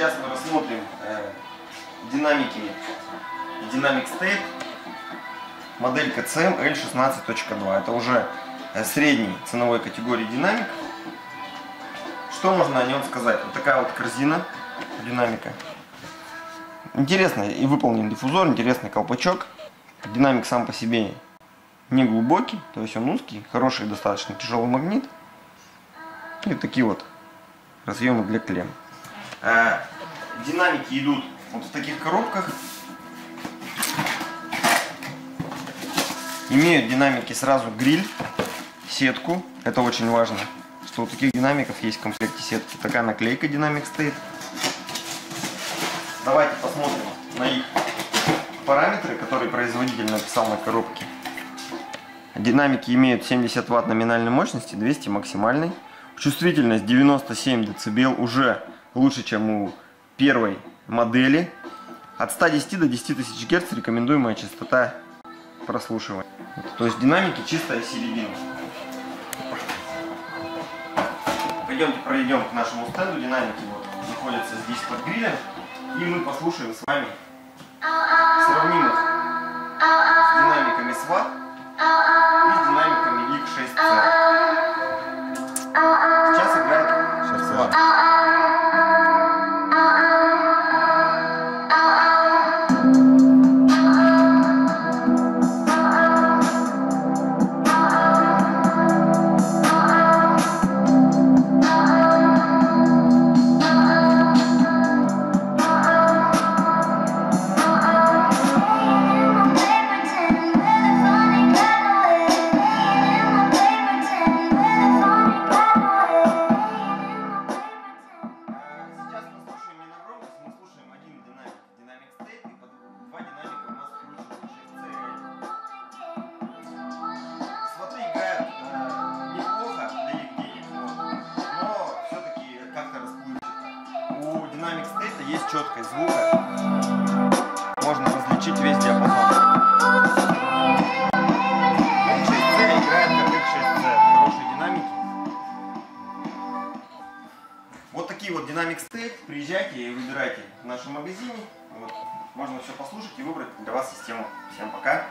Сейчас мы рассмотрим э, динамики Dynamic State моделька CM L16.2. Это уже э, средней ценовой категории динамик. Что можно о нем сказать? Вот такая вот корзина динамика. Интересно и выполнен диффузор, интересный колпачок. Динамик сам по себе не глубокий, то есть он узкий, хороший достаточно тяжелый магнит. И такие вот разъемы для клем. Динамики идут вот в таких коробках. Имеют динамики сразу гриль, сетку. Это очень важно, что у таких динамиков есть в комплекте сетки. Такая наклейка динамик стоит. Давайте посмотрим на их параметры, которые производитель написал на коробке. Динамики имеют 70 Вт номинальной мощности, 200 максимальной. Чувствительность 97 дБ уже лучше, чем у первой модели от 110 до 10 тысяч герц. рекомендуемая частота прослушивания. То есть динамики чистая середина. Пойдемте пройдем к нашему стенду. Динамики вот находятся здесь под грилем. И мы послушаем с вами, сравним их с динамиками SWAT и с динамиками X6C. Есть четкость звука, можно различить весь диапазон. 6C играет как X6C, хорошие динамики. Вот такие вот Dynamic State. Приезжайте и выбирайте в нашем магазине. Вот. Можно все послушать и выбрать для вас систему. Всем пока.